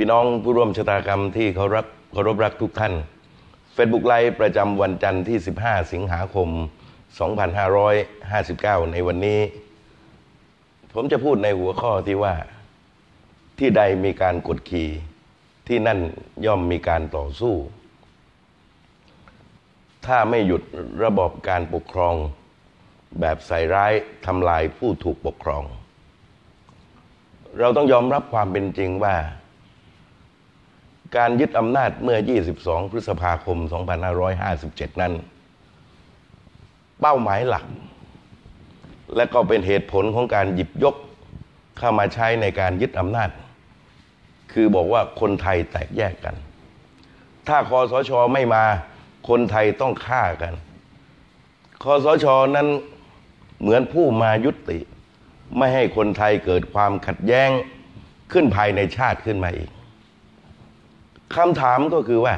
พี่น้องผู้ร่วมชะตากรรมที่เคารพเคารพรักทุกท่าน Facebook ไลฟ์ประจำวันจันทร์ที่ 15 สิงหาคม 2559 ในวันนี้ ผมจะพูดในหัวข้อที่ว่าที่ใดมีการกดขี่ที่นั่นย่อมมีการต่อสู้ ถ้าไม่หยุดระบอบการปกครอง แบบใส่ร้ายทำลายผู้ถูกปกครอง เราต้องยอมรับความเป็นจริงว่า การยึดอำนาจเมื่อ 22 พฤษภาคม 2557 นั้น เป้าหมายหลัก และก็เป็นเหตุผลของการหยิบยกเข้ามาใช้ในการยึดอำนาจ คือบอกว่าคนไทยแตกแยกกัน ถ้าคอสชไม่มาคนไทยต้องฆ่ากัน คอสชนั้นเหมือนผู้มายุติ ไม่ให้คนไทยเกิดความขัดแย้งขึ้นภายในชาติขึ้นมาอีก คำถามก็คือว่า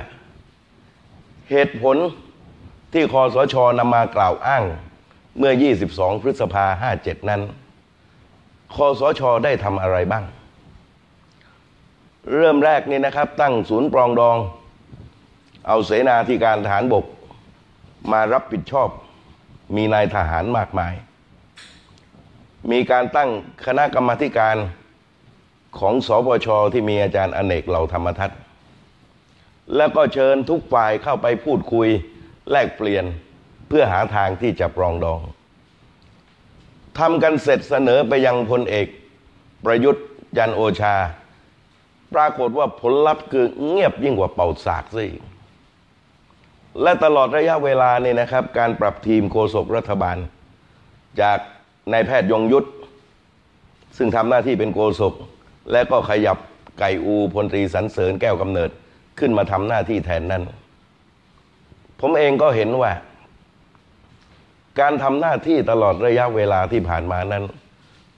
เหตุผลที่คอสชนำมากล่าวอ้าง เมื่อ 22 พฤษภา 57 นั้น คอสชได้ทำอะไรบ้าง เริ่มแรกนี่นะครับ ตั้งศูนย์ปรองดอง เอาเสนาธิการทหารบก มารับผิดชอบ มีนายทหารมากมาย มีการตั้งคณะกรรมการของสปชที่มีอาจารย์อเนกเหล่าธรรมทัศน์ แล้วก็เชิญทุกฝ่ายเข้าไปพูดคุยแลกเปลี่ยนเพื่อหาทางที่จะปรองดองทำกันเสร็จเสนอไปยังพลเอก ประยุทธ์จันโอชา ปรากฏว่าผลลัพธ์คือเงียบยิ่งกว่าเป่าสากซะอีกและตลอดระยะเวลานี่นะครับ การปรับทีมโฆษกรัฐบาล จากนายแพทย์ยงยุทธซึ่งทำหน้าที่เป็นโฆษกและก็ขยับไก่อูพลตรีสันเสริญแก้วกำเนิด ขึ้นมาทำหน้าที่แทนนั้น ผมเองก็เห็นว่า การทำหน้าที่ตลอดระยะเวลาที่ผ่านมานั้น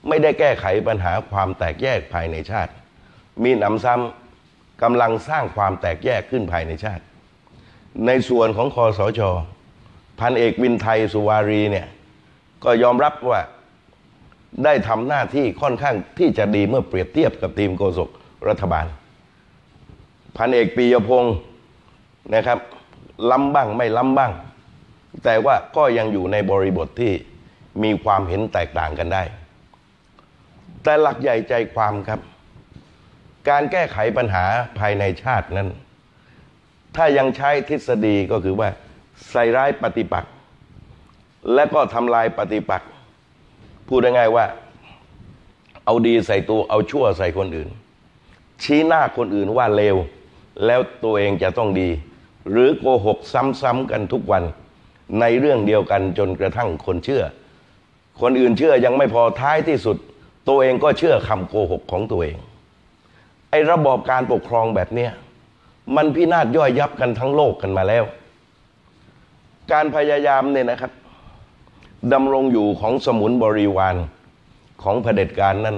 ไม่ได้แก้ไขปัญหาความแตกแยกภายในชาติ มีหนำซ้ำกำลังสร้างความแตกแยกขึ้นภายในชาติ ในส่วนของคอสชพันเอกวินไทยสุวารีเนี่ยก็ยอมรับว่าได้ทำหน้าที่ค่อนข้างที่จะดีเมื่อเปรียบเทียบกับทีมโฆษกรัฐบาล พันเอกปียพงศ์นะครับล้ำบ้างไม่ล้ำบ้าง แต่ว่าก็ยังอยู่ในบริบทที่มีความเห็นแตกต่างกันได้ แต่หลักใหญ่ใจความครับ การแก้ไขปัญหาภายในชาตินั้น ถ้ายังใช้ทฤษฎีก็คือว่า ใส่ร้ายปฏิปักษ์และก็ทำลายปฏิปักษ์พูดง่ายๆว่า เอาดีใส่ตัวเอาชั่วใส่คนอื่น ชี้หน้าคนอื่นว่าเลว แล้วตัวเองจะต้องดี หรือโกหกซ้ำๆกันทุกวัน ในเรื่องเดียวกันจนกระทั่งคนเชื่อ คนอื่นเชื่อยังไม่พอท้ายที่สุด ตัวเองก็เชื่อคำโกหกของตัวเอง ไอ้ระบอบการปกครองแบบเนี้ยมันพินาศย่อยยับกันทั้งโลกกันมาแล้ว การพยายามเนี่ยนะครับดำรงอยู่ของสมุนบริวารของเผด็จการนั้น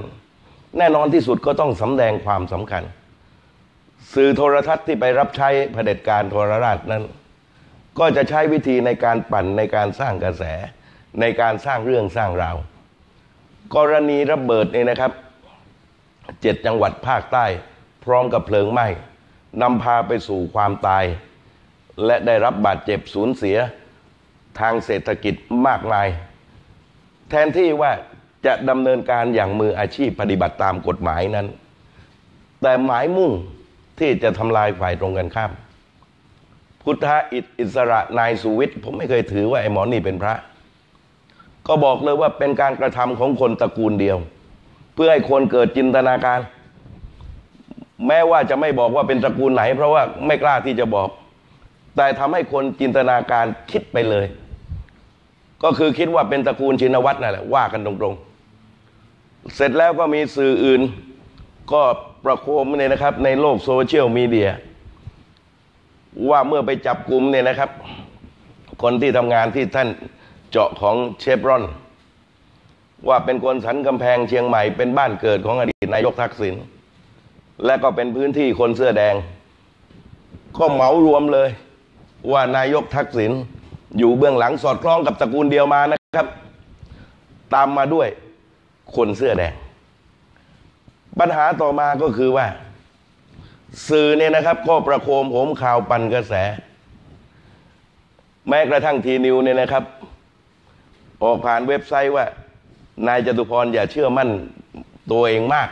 แน่นอนที่สุดก็ต้องสำแดงความสำคัญ สื่อโทรทัศน์ที่ไปรับใช้เผด็จการโทรราชนั้น ก็จะใช้วิธีในการปั่นในการสร้างกระแส ในการสร้างเรื่องสร้างราว กรณีระเบิดเนี่ยนะครับเจ็ดจังหวัดภาคใต้ พร้อมกับเพลิงไหม้นำพาไปสู่ความตาย และได้รับบาดเจ็บสูญเสียทางเศรษฐกิจมากมาย แทนที่ว่าจะดำเนินการอย่างมืออาชีพปฏิบัติตามกฎหมายนั้น แต่หมายมุ่ง ที่จะทำลายฝ่ายตรงกันข้าม พุทธอิอิสระนายสุวิทย์ผมไม่เคยถือว่าไอ้หมอนี่เป็นพระ ก็บอกเลยว่าเป็นการกระทำของคนตระกูลเดียว เพื่อให้คนเกิดจินตนาการ แม้ว่าจะไม่บอกว่าเป็นตระกูลไหน เพราะว่าไม่กล้าที่จะบอก แต่ทำให้คนจินตนาการคิดไปเลย ก็คือคิดว่าเป็นตระกูลชินวัตรนั่นแหละว่ากันตรงๆเสร็จแล้วก็มีสื่ออื่นก็ ประโคมเนี่ยนะครับ ในโลกโซเชียลมีเดีย ว่าเมื่อไปจับกลุ่มเนี่ยนะครับ คนที่ทำงานที่ท่านเจาะของเชฟรอน ว่าเป็นคนสันกำแพงเชียงใหม่เป็นบ้านเกิดของอดีตนายกทักษิณและก็เป็นพื้นที่คนเสื้อแดง ก็เหมารวมเลย ว่านายกทักษิณอยู่เบื้องหลังสอดคล้องกับตระกูลเดียวมานะครับ ตามมาด้วยคนเสื้อแดง ปัญหาต่อมาก็คือว่า สื่อเนี่ยนะครับ ก็ประโคมโหมข่าวปั่นกระแส แม้กระทั่งทีนิวเนี่ยนะครับ ออกผ่านเว็บไซต์ว่า นายจตุพรอย่าเชื่อมั่นตัวเองมาก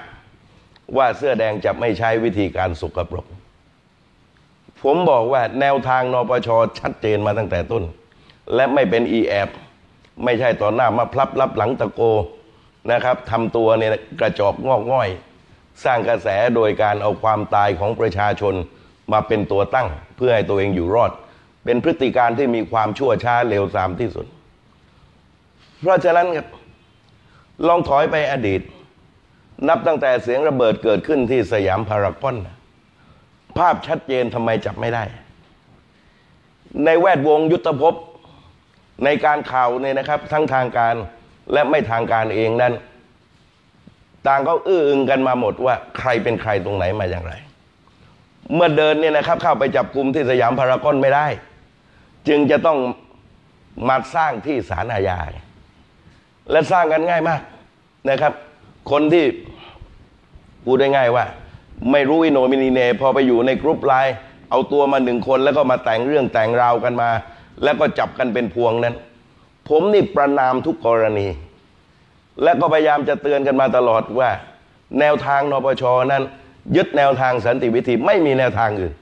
ว่าเสื้อแดงจะไม่ใช้วิธีการสุกปรก ผมบอกว่าแนวทางนปชชัดเจนมาตั้งแต่ต้น และไม่เป็นอีแอบไม่ใช่ต่อหน้ามาพลับรับหลังตะโกนะครับทำตัวเนี่ยกระจอกงอกง่อย สร้างกระแสโดยการเอาความตายของประชาชนมาเป็นตัวตั้งเพื่อให้ตัวเองอยู่รอด เป็นพฤติการที่มีความชั่วช้าเลวทรามที่สุด เพราะฉะนั้นครับลองถอยไปอดีต นับตั้งแต่เสียงระเบิดเกิดขึ้นที่สยามพารากอนภาพชัดเจนทำไมจับไม่ได้ ในแวดวงยุทธภพในการข่าวเนี่ยนะครับ ทั้งทางการและไม่ทางการเองนั้น ต่างก็อื้ออึงกันมาหมดว่าใครเป็นใครตรงไหนมาอย่างไร เมื่อเดินเนี่ยนะครับ เข้าไปจับกลุ่มที่สยามพารากอนไม่ได้ จึงจะต้องมาสร้างที่ศาลอาญาและสร้างกันง่ายมากนะครับ คนที่พูดได้ง่ายว่า ไม่รู้อีโหน่อีเหน่ พอไปอยู่ในกรุ๊ปไลน์เอาตัวมาหนึ่งคนแล้วก็มาแต่งเรื่องแต่งราวกันมา แล้วก็จับกันเป็นพวงนั้น ผมนี่ประณามทุกกรณี และก็พยายามจะเตือนกันมาตลอดว่า แนวทางนปชนั้น ยึดแนวทางสันติวิธีไม่มีแนวทางอื่น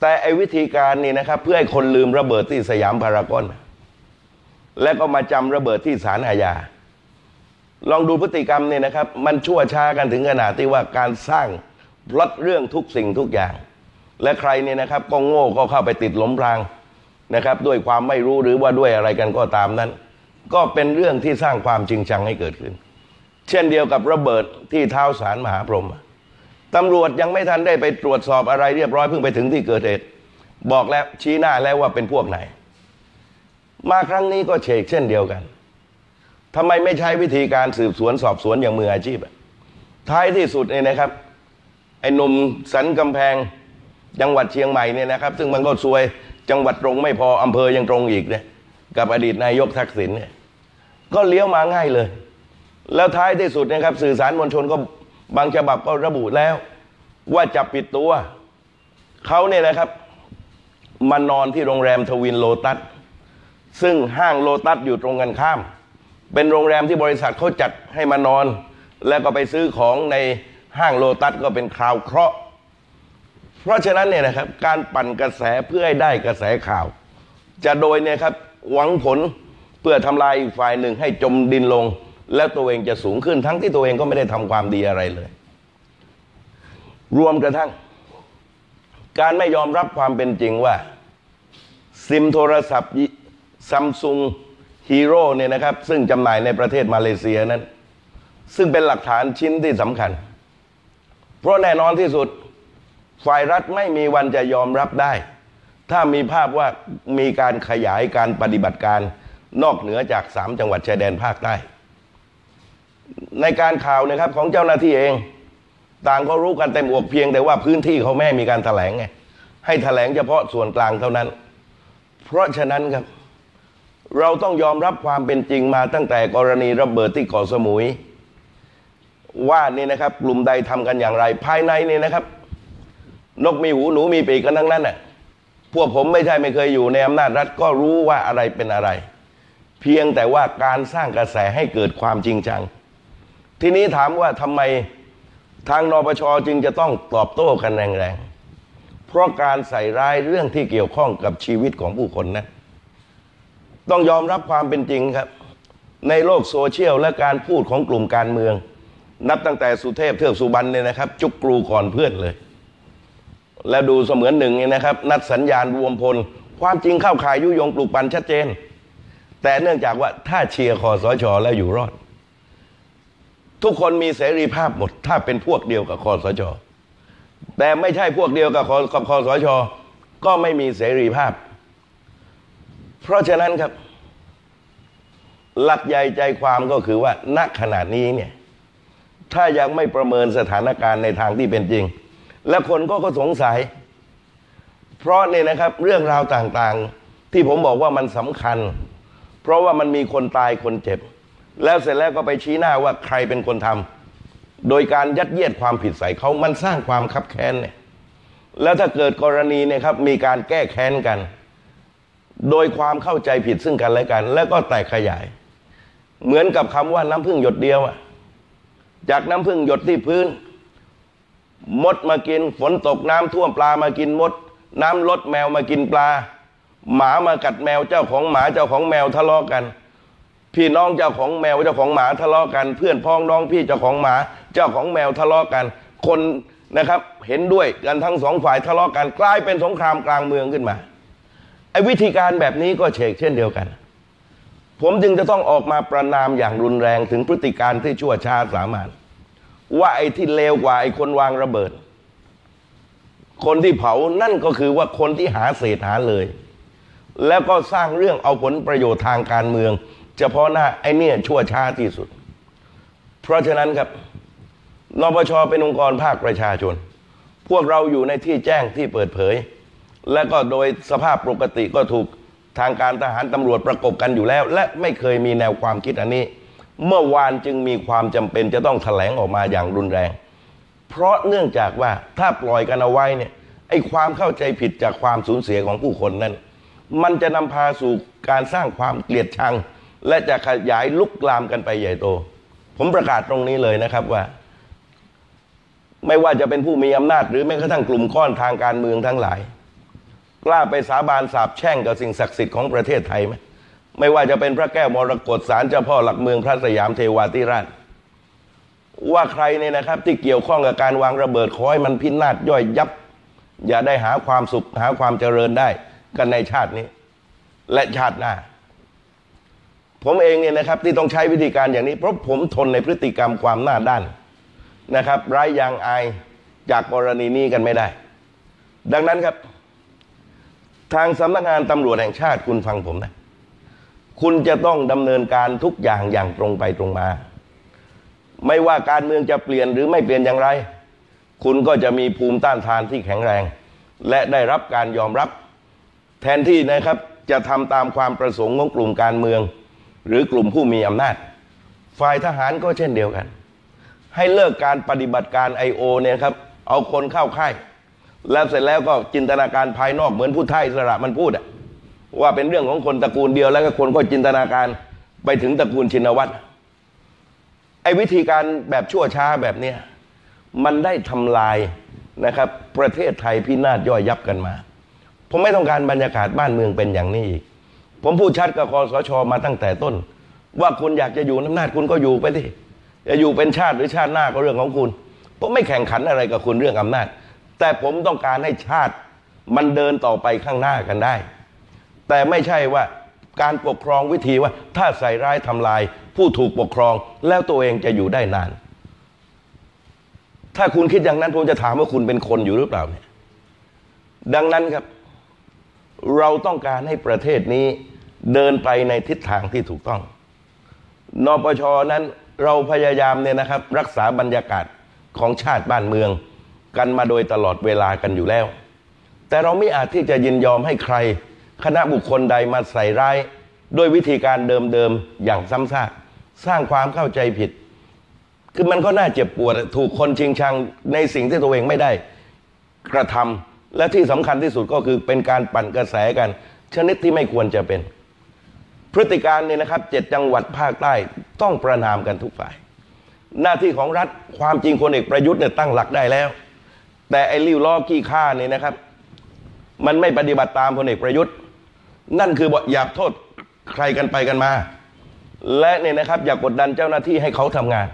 แต่ไอ้วิธีการนี่นะครับ เพื่อให้คนลืมระเบิดที่สยามพารากอนและก็มาจำระเบิดที่ศาลอาญาลองดูพฤติกรรมเนี่ยนะครับ มันชั่วช้ากันถึงขนาดที่ว่าการสร้างพล็อตเรื่องทุกสิ่งทุกอย่าง และใครเนี่ยนะครับก็โง่ก็เข้าไปติดหลมพรางนะครับ ด้วยความไม่รู้หรือว่าด้วยอะไรกันก็ตามนั้น ก็เป็นเรื่องที่สร้างความจริงจังให้เกิดขึ้น เช่นเดียวกับระเบิดที่เท้าสารมหาพรหมตำรวจยังไม่ทันได้ไปตรวจสอบอะไรเรียบร้อยเพิ่งไปถึงที่เกิดเหตุบอกแล้วชี้หน้าแล้วว่าเป็นพวกไหน มาครั้งนี้ก็เชกเช่นเดียวกันทำไมไม่ใช้วิธีการสืบสวนสอบสวนอย่างมืออาชีพท้ายที่สุดเนี่ยนะครับ ไอ้หนุ่มสันกำแพงจังหวัดเชียงใหม่เนี่ยนะครับ ซึ่งมันก็ซวยจังหวัดตรงไม่พออำเภอยังตรงอีกเนี่ย กับอดีตนายกทักษิณเนี่ยก็เลี้ยวมาง่ายเลย แล้วท้ายที่สุดนะครับ สื่อสารมวลชนก็บางฉบับก็ระบุแล้ว ว่าจับผิดตัวเขาเนี่ยนะครับมานอนที่โรงแรมทวินโลตัสซึ่งห้างโลตัสอยู่ตรงกันข้าม เป็นโรงแรมที่บริษัทเขาจัดให้มานอน แล้วก็ไปซื้อของในห้างโลตัสก็เป็นคราวเคราะห์ เพราะฉะนั้นเนี่ยนะครับการปั่นกระแสเพื่อให้ได้กระแสข่าว จะโดยเนี่ยครับ หวังผลเพื่อทำลายอีกฝ่ายหนึ่งให้จมดินลง แล้วตัวเองจะสูงขึ้นทั้งที่ตัวเองก็ไม่ได้ทำความดีอะไรเลย รวมกระทั่ง การไม่ยอมรับความเป็นจริงว่า ซิมโทรศัพท์ซัมซุงฮีโร่เนี่ยนะครับ ซึ่งจำหน่ายในประเทศมาเลเซียนั้น ซึ่งเป็นหลักฐานชิ้นที่สำคัญ เพราะแน่นอนที่สุด ฝ่ายรัฐไม่มีวันจะยอมรับได้ ถ้ามีภาพว่ามีการขยายการปฏิบัติการนอกเหนือจากสามจังหวัดชายแดนภาคใต้ ในการข่าวนะครับของเจ้าหน้าที่เอง ต่างก็รู้กันเต็มอกเพียงแต่ว่าพื้นที่เขาไม่มีการถแถลงไงให้ถแถลงเฉพาะส่วนกลางเท่านั้น เพราะฉะนั้นครับ เราต้องยอมรับความเป็นจริงมาตั้งแต่กรณีระเบิดที่เกาะสมุย ว่านี่นะครับ กลุ่มใดทำกันอย่างไร ภายในนี่นะครับ นกมีหูหนูมีปีกกันทั้งนั้นน่ะ พวกผมไม่ใช่ไม่เคยอยู่ในอำนาจรัฐก็รู้ว่าอะไรเป็นอะไร เพียงแต่ว่าการสร้างกระแสให้เกิดความจริงจัง ทีนี้ถามว่าทำไมทางนปชจึงจะต้องตอบโต้กันแรงๆ เพราะการใส่ร้ายเรื่องที่เกี่ยวข้องกับชีวิตของผู้คนนะ ต้องยอมรับความเป็นจริงครับ ในโลกโซเชียลและการพูดของกลุ่มการเมือง นับตั้งแต่สุเทพเทือกสุบรรณเนี่ยนะครับ จุกกรูก่อนเพื่อนเลย แล้วดูเสมือนหนึ่งเนี่ยนะครับ นัดสัญญาณรวมพล ความจริงเข้าข่ายยุยงปลุกปั่นชัดเจน แต่เนื่องจากว่าถ้าเชียร์คอสชแล้วอยู่รอด ทุกคนมีเสรีภาพหมด ถ้าเป็นพวกเดียวกับคอสชแต่ไม่ใช่พวกเดียวกับคกับคอสชก็ไม่มีเสรีภาพ เพราะฉะนั้นครับ หลักใหญ่ใจความก็คือว่าณขณะนี้เนี่ยถ้ายังไม่ประเมินสถานการณ์ในทางที่เป็นจริง และคนก็ก็สงสัย เพราะเนี่ยนะครับเรื่องราวต่างๆ ที่ผมบอกว่ามันสำคัญ เพราะว่ามันมีคนตายคนเจ็บ แล้วเสร็จแล้วก็ไปชี้หน้าว่าใครเป็นคนทโดยการยัดเยียดความผิดใส่เขามันสร้างความคับแค้นเนี่ยแล้วถ้าเกิดกรณีเนี่ยครับมีการแก้แค้นกัน โดยความเข้าใจผิดซึ่งกันและกัน แล้วก็แตกขยาย เหมือนกับคำว่าน้ำพึ่งหยดเดียวอะจากน้ำพึ่งหยดที่พื้น มดมากิน ฝนตกน้ำท่วมปลามากินมด น้ำลดแมวมากินปลา หมามากัดแมวเจ้าของหมาเจ้าของแมวทะเลาะกัน พี่น้องเจ้าของแมวเจ้าของหมาทะเลาะกัน เพื่อนพ้องน้องพี่เจ้าของหมา เจ้าของแมวทะเลาะกัน คนนะครับ เห็นด้วยกันทั้งสองฝ่ายทะเลาะกันกลายเป็นสงครามกลางเมืองขึ้นมาไอ้วิธีการแบบนี้ก็เฉกเช่นเดียวกัน ผมจึงจะต้องออกมาประนามอย่างรุนแรงถึงพฤติการที่ชั่วช้าสามาน ว่าไอ้ที่เลวกว่าไอ้คนวางระเบิด คนที่เผานั่นก็คือว่าคนที่หาเศษหาเลย แล้วก็สร้างเรื่องเอาผลประโยชน์ทางการเมือง เฉพาะหน้าไอ้เนี่ยชั่วช้าที่สุด เพราะฉะนั้นครับนปชเป็นองค์กรภาคประชาชน พวกเราอยู่ในที่แจ้งที่เปิดเผย และก็โดยสภาพปกติก็ถูกทางการทหารตำรวจประกบกันอยู่แล้ว และไม่เคยมีแนวความคิดอันนี้ เมื่อวานจึงมีความจำเป็นจะต้องแถลงออกมาอย่างรุนแรง เพราะเนื่องจากว่าถ้าปล่อยกันเอาไว้เนี่ยไอ้ความเข้าใจผิดจากความสูญเสียของผู้คนนั้น มันจะนำพาสู่การสร้างความเกลียดชัง และจะขยายลุกลามกันไปใหญ่โต ผมประกาศตรงนี้เลยนะครับว่า ไม่ว่าจะเป็นผู้มีอำนาจ หรือแม้กระทั่งกลุ่มก้อนทางการเมืองทั้งหลาย กล้าไปสาบานสาบแช่งกับสิ่งศักดิ์สิทธิ์ของประเทศไทยไหม ไม่ว่าจะเป็นพระแก้วมรกตศาลเจ้าพ่อหลักเมืองพระสยามเทวาธิราช ว่าใครเนี่ยนะครับ ที่เกี่ยวข้องกับการวางระเบิดขอให้มันพินาศย่อยยับ อย่าได้หาความสุขหาความเจริญได้กันในชาตินี้ และชาติหน้า ผมเองเนี่ยนะครับ ที่ต้องใช้วิธีการอย่างนี้ เพราะผมทนในพฤติกรรมความหน้าด้านนะครับไร้ยางอายจากกรณีนี้กันไม่ได้ ดังนั้นครับ ทางสำนักงานตำรวจแห่งชาติคุณฟังผมนะ คุณจะต้องดำเนินการทุกอย่างอย่างตรงไปตรงมา ไม่ว่าการเมืองจะเปลี่ยนหรือไม่เปลี่ยนอย่างไร คุณก็จะมีภูมิต้านทานที่แข็งแรง และได้รับการยอมรับ แทนที่นะครับจะทำตามความประสงค์ของกลุ่มการเมือง หรือกลุ่มผู้มีอำนาจ ฝ่ายทหารก็เช่นเดียวกัน ให้เลิกการปฏิบัติการ I.O. เนี่ยครับ เอาคนเข้าค่าย แล้วเสร็จแล้วก็จินตนาการภายนอกเหมือนผู้ไทยสระมันพูดอะ ว่าเป็นเรื่องของคนตระกูลเดียวแล้วก็คนก็จินตนาการไปถึงตระกูลชินวัตรไอ้วิธีการแบบชั่วช้าแบบเนี้ยมันได้ทำลายนะครับ ประเทศไทยพินาศย่อยยับกันมา ผมไม่ต้องการบรรยากาศบ้านเมืองเป็นอย่างนี้อีก ผมพูดชัดกับคอสชมาตั้งแต่ต้น ว่าคุณอยากจะอยู่อำนาจคุณก็อยู่ไปที่จะอยู่เป็นชาติหรือชาติหน้าก็เรื่องของคุณ ผมไม่แข่งขันอะไรกับคุณเรื่องอำนาจ แต่ผมต้องการให้ชาติมันเดินต่อไปข้างหน้ากันได้ แต่ไม่ใช่ว่าการปกครองวิธีว่า ถ้าใส่ร้ายทำลาย ผู้ถูกปกครองแล้วตัวเองจะอยู่ได้นาน ถ้าคุณคิดอย่างนั้นผมจะถามว่าคุณเป็นคนอยู่หรือเปล่าเนี่ยดังนั้นครับ เราต้องการให้ประเทศนี้เดินไปในทิศทางที่ถูกต้อง นปชนั้นเราพยายามเนี่ยนะครับ รักษาบรรยากาศของชาติบ้านเมือง กันมาโดยตลอดเวลากันอยู่แล้ว แต่เราไม่อาจที่จะยินยอมให้ใคร คณะบุคคลใดมาใส่ร้ายด้วยวิธีการเดิมๆ อย่างซ้ำซากสร้างความเข้าใจผิด คือมันก็น่าเจ็บปวด ถูกคนชิงชังในสิ่งที่ตัวเองไม่ได้กระทำและที่สำคัญที่สุดก็คือเป็นการปั่นกระแสกัน ชนิดที่ไม่ควรจะเป็น พฤติการเนี่ยนะครับเจ็ดจังหวัดภาคใต้ต้องประนามกันทุกฝ่าย หน้าที่ของรัฐความจริงคนเอกประยุทธ์เนี่ยตั้งหลักได้แล้ว แต่ไอ้ริ้วล้อขี้ข้าเนี่ยนะครับ มันไม่ปฏิบัติตามพลเอกประยุทธ์ นั่นคือบอกอย่าโทษใครกันไปกันมา และเนี่ยนะครับ อยากกดดันเจ้าหน้าที่ให้เขาทำงาน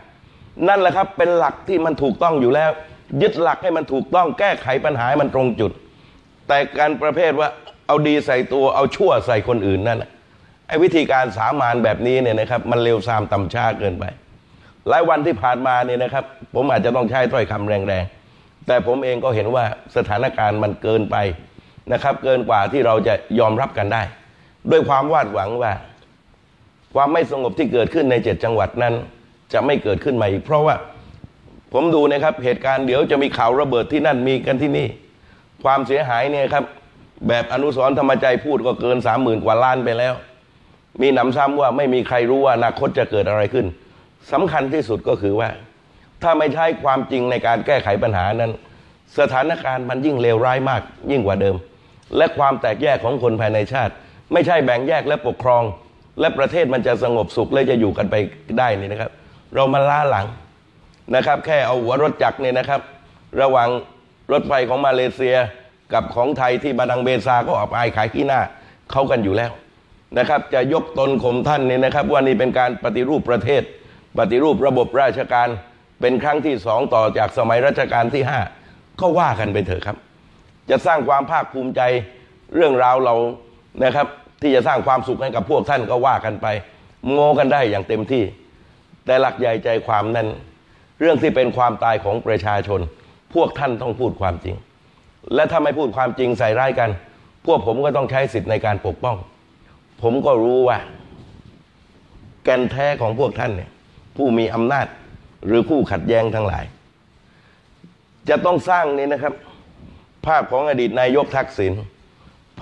นั่นแหละครับเป็นหลักที่มันถูกต้องอยู่แล้ว ยึดหลักให้มันถูกต้องแก้ไขปัญหาให้มันตรงจุด แต่การประเภทว่าเอาดีใส่ตัวเอาชั่วใส่คนอื่นนั่นไอ้วิธีการสามานแบบนี้เนี่ยนะครับ มันเร็วซามต่ำช้าเกินไป หลายวันที่ผ่านมาเนี่ยนะครับ ผมอาจจะต้องใช้ถ้อยคำแรงๆแต่ผมเองก็เห็นว่าสถานการณ์มันเกินไป นะครับ เกินกว่าที่เราจะยอมรับกันได้ ด้วยความวาดหวังว่า ความไม่สงบที่เกิดขึ้นในเจ็ดจังหวัดนั้น จะไม่เกิดขึ้นใหม่อีก เพราะว่าผมดูนะครับเหตุการณ์เดี๋ยวจะมีข่าวระเบิดที่นั่นมีกันที่นี่ ความเสียหายเนี่ยครับ แบบอนุสรณ์ธรรมใจพูดก็เกินสามหมื่นกว่าล้านไปแล้ว มีหนำซ้ำว่าไม่มีใครรู้ว่าอนาคตจะเกิดอะไรขึ้นสำคัญที่สุดก็คือว่า ถ้าไม่ใช้ความจริงในการแก้ไขปัญหานั้น สถานการณ์มันยิ่งเลวร้ายมากยิ่งกว่าเดิม และความแตกแยกของคนภายในชาติ ไม่ใช่แบ่งแยกและปกครอง และประเทศมันจะสงบสุขและจะอยู่กันไปได้นี่นะครับ เรามาล้าหลังนะครับ แค่เอาหัวรถจักรเนี่ยนะครับ ระหว่างรถไฟของมาเลเซียกับของไทยที่บาดังเบซาก็ออกอายขายขี้หน้าเขากันอยู่แล้วนะครับ จะยกตนข่มท่านเนี่ยนะครับ ว่านี่เป็นการปฏิรูปประเทศ ปฏิรูประบบราชการเป็นครั้งที่สองต่อจากสมัยรัชกาลที่ห้าก็ว่ากันไปเถอะครับ จะสร้างความภาคภูมิใจเรื่องราวเรานะครับ ที่จะสร้างความสุขให้กับพวกท่านก็ว่ากันไปโง่กันได้อย่างเต็มที่ แต่หลักใหญ่ใจความนั้น เรื่องที่เป็นความตายของประชาชน พวกท่านต้องพูดความจริง และถ้าไม่พูดความจริงใส่ร้ายกัน พวกผมก็ต้องใช้สิทธิ์ในการปกป้อง ผมก็รู้ว่า แกนแท้ของพวกท่านเนี่ยผู้มีอำนาจหรือคู่ขัดแย้งทั้งหลาย จะต้องสร้างนี่นะครับ ภาพของอดีตนายกทักษิณ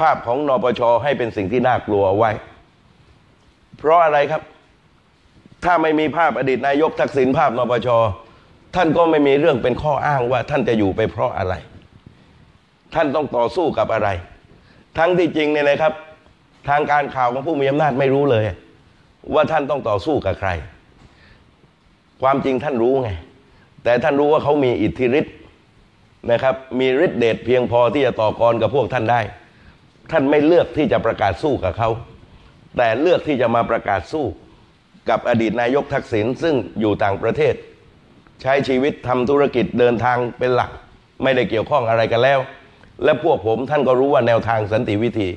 ภาพของนปชให้เป็นสิ่งที่น่ากลัวเอาไว้ เพราะอะไรครับ ถ้าไม่มีภาพอดีตนายกทักษิณภาพนปชท่านก็ไม่มีเรื่องเป็นข้ออ้างว่าท่านจะอยู่ไปเพราะอะไร ท่านต้องต่อสู้กับอะไร ทั้งที่จริงเนี่ยนะครับ ทางการข่าวของผู้มีอำนาจไม่รู้เลย ว่าท่านต้องต่อสู้กับใคร ความจริงท่านรู้ไง แต่ท่านรู้ว่าเขามีอิทธิฤทธิ์ นะครับมีฤทธิเดชเพียงพอที่จะต่อกรกับพวกท่านได้ ท่านไม่เลือกที่จะประกาศสู้กับเขาแต่เลือกที่จะมาประกาศสู้กับอดีตนายกทักษิณซึ่งอยู่ต่างประเทศ ใช้ชีวิตทำธุรกิจเดินทางเป็นหลัก ไม่ได้เกี่ยวข้องอะไรกันแล้ว และพวกผมท่านก็รู้ว่าแนวทางสันติวิธี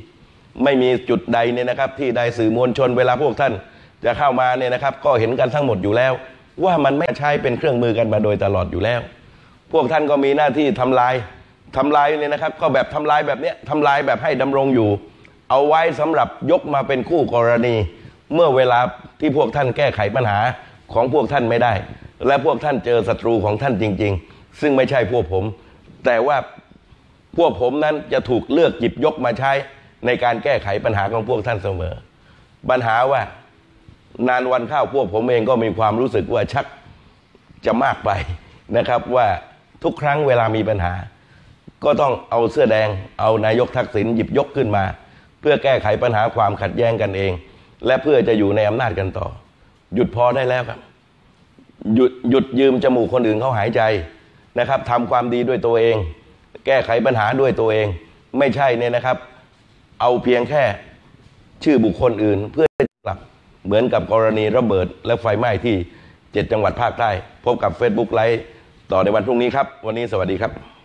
ไม่มีจุดใดเนี่ยนะครับ ที่ใดสื่อมวลชนเวลาพวกท่าน จะเข้ามาเนี่ยนะครับ ก็เห็นกันทั้งหมดอยู่แล้ว ว่ามันไม่ใช้เป็นเครื่องมือกันมาโดยตลอดอยู่แล้ว พวกท่านก็มีหน้าที่ทำลายทำลายเนี่ยนะครับ ก็แบบทำลายแบบเนี้ยทำลายแบบให้ดำรงอยู่ เอาไว้สำหรับยกมาเป็นคู่กรณี เมื่อเวลาที่พวกท่านแก้ไขปัญหาของพวกท่านไม่ได้ และพวกท่านเจอศัตรูของท่านจริง ๆ ซึ่งไม่ใช่พวกผม แต่ว่าพวกผมนั้นจะถูกเลือกหยิบยกมาใช้ในการแก้ไขปัญหาของพวกท่านเสมอ ปัญหาว่านานวันข้าวพวกผมเองก็มีความรู้สึกว่าชักจะมากไปนะครับว่า ทุกครั้งเวลามีปัญหา ก็ต้องเอาเสื้อแดง เอานายกทักษิณหยิบยกขึ้นมา เพื่อแก้ไขปัญหาความขัดแย้งกันเอง และเพื่อจะอยู่ในอำนาจกันต่อ หยุดพอได้แล้วครับหยุดหยุดยืมจมูกคนอื่นเขาหายใจนะครับทำความดีด้วยตัวเอง แก้ไขปัญหาด้วยตัวเอง ไม่ใช่เนี่ยนะครับ เอาเพียงแค่ชื่อบุคคลอื่น เพื่อจะกลับเหมือนกับกรณีระเบิดและไฟไหม้ที่เจ็ดจังหวัดภาคใต้ พบกับ Facebook ไลฟ์ ต่อในวันพรุ่งนี้ครับ วันนี้สวัสดีครับ